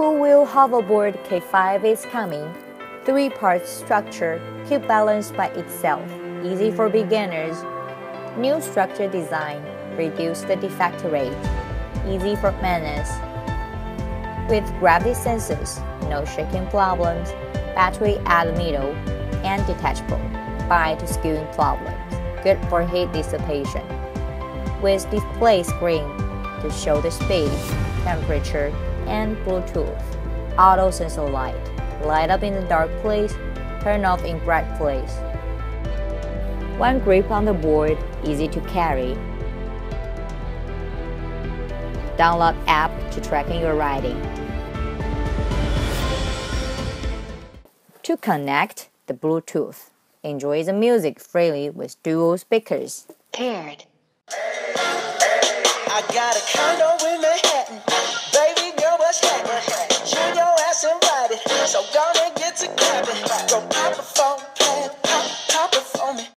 Koowheel hoverboard K5 is coming. Three-part structure, keep balanced by itself, easy for beginners. New structure design, reduce the defect rate, easy for maintenance. With gravity sensors, no shaking problems, battery aluminum, and detachable, by to skewing problems, good for heat dissipation. With display screen to show the speed, temperature, and Bluetooth. Auto sensor light. Light up in the dark place, turn off in bright place. One grip on the board, easy to carry. Download app to tracking your riding. To connect the Bluetooth, enjoy the music freely with dual speakers. Paired. I got a condo Gonna get to. Go